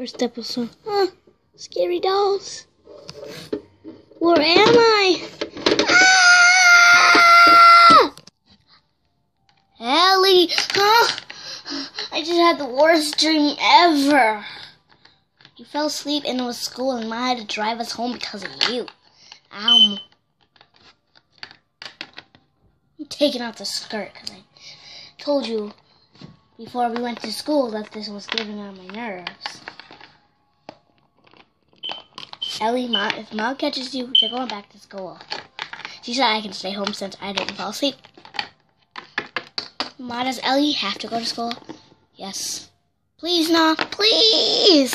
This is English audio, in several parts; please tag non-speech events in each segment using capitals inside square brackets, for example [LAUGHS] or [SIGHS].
First episode. Huh? Scary dolls. Where am I? Ah! Ellie! Huh? I just had the worst dream ever. You fell asleep and it was school and Ma had to drive us home because of you. Ow. I'm taking off the skirt because I told you before we went to school that this was getting on my nerves. Ellie, Ma, if Mom catches you, you're going back to school. She said I can stay home since I didn't fall asleep. Ma, does Ellie have to go to school? Yes. Please, no, please.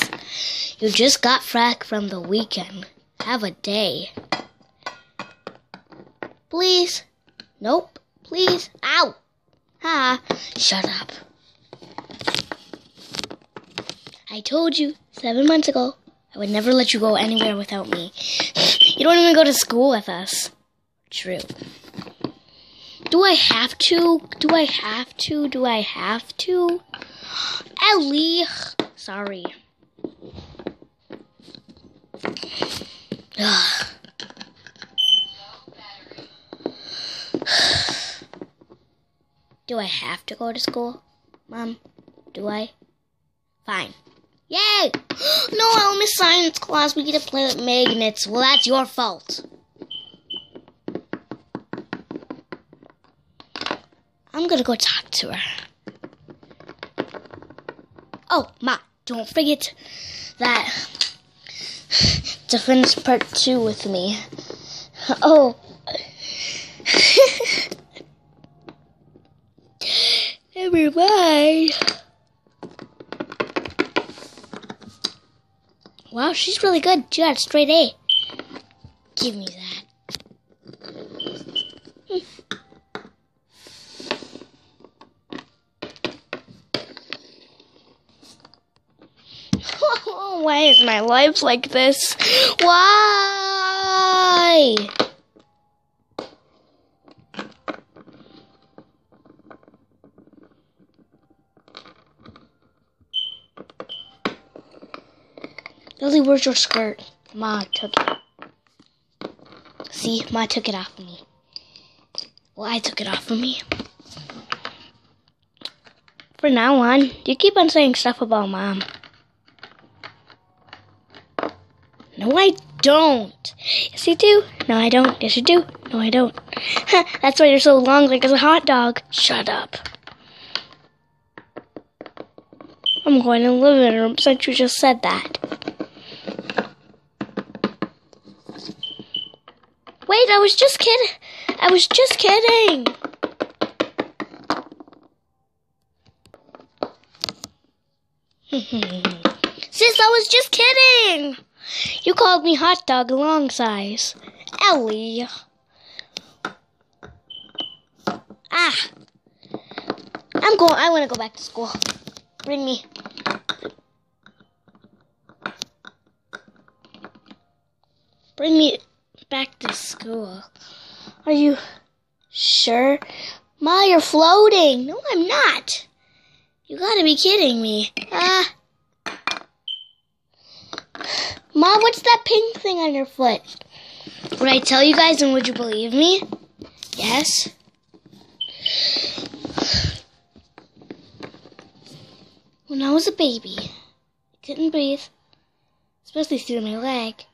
You just got frack from the weekend. Have a day. Please. Nope. Please. Ow. Ha. Shut up. I told you seven months ago I would never let you go anywhere without me. You don't even go to school with us. True. Do I have to? Do I have to? Do I have to? Ellie. Sorry. Ugh. [SIGHS] Do I have to go to school? Mom, do I? Fine. Yay! [GASPS] No, I'll miss science class. We get to play with magnets. Well, that's your fault. I'm gonna go talk to her. Oh, Ma, don't forget that [SIGHS] to finish part two with me. Oh. [LAUGHS] Never. Wow, she's really good. She got a straight A. Give me that. [LAUGHS] Why is my life like this? Why? Lily, where's your skirt? Ma took it. See, Ma took it off of me. Well, I took it off of me. For now on, you keep on saying stuff about Mom. No, I don't. Yes, you do. No, I don't. Yes, you do. No, I don't. That's why you're so long like a hot dog. Shut up. I'm going to the living room since you just said that. Wait, I was just kidding. I was just kidding. Sis, I was just kidding. You called me hot dog long size. Ellie. Ah. I'm going I wanna go back to school. Bring me. Bring me back to school. Are you sure? Ma, you're floating. No, I'm not. You gotta be kidding me. Ah. Ma, what's that pink thing on your foot? Would I tell you guys and would you believe me? Yes. When I was a baby, I couldn't breathe, especially through my leg.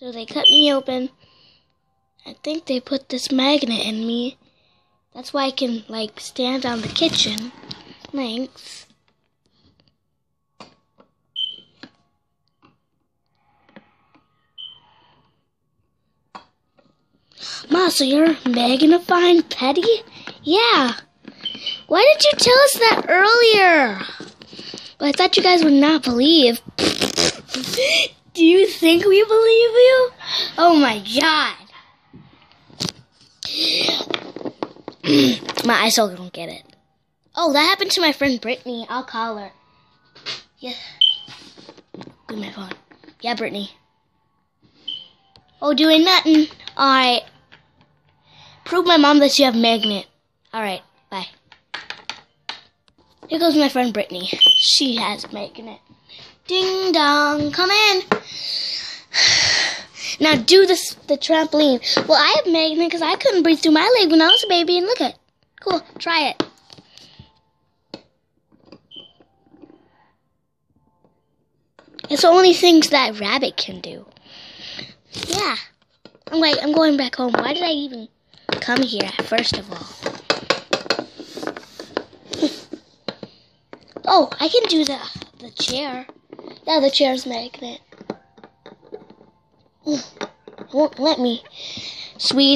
So they cut me open. I think they put this magnet in me. That's why I can, like, stand on the kitchen. Thanks. Ma, so you're magnifying Petty? Yeah. Why didn't you tell us that earlier? Well, I thought you guys would not believe. [LAUGHS] Do you think we believe you? Oh my god. my, I still don't get it. Oh, that happened to my friend Brittany. I'll call her. Yeah. Give me my phone. Yeah, Brittany. Oh, doing nothing. Alright. Prove my mom that you have magnet. Alright, bye. Here goes my friend Brittany. She has magnet. Ding dong, come in. [SIGHS] Now do this the trampoline. Well, I have magnet because I couldn't breathe through my leg when I was a baby, and look at Cool. Try it. It's the only things that rabbit can do. Yeah. I'm like, I'm going back home. Why did I even come here, first of all? [LAUGHS] oh, I can do the, the chair. Yeah, the chair's magnet. Mm. Won't let me. Sweet.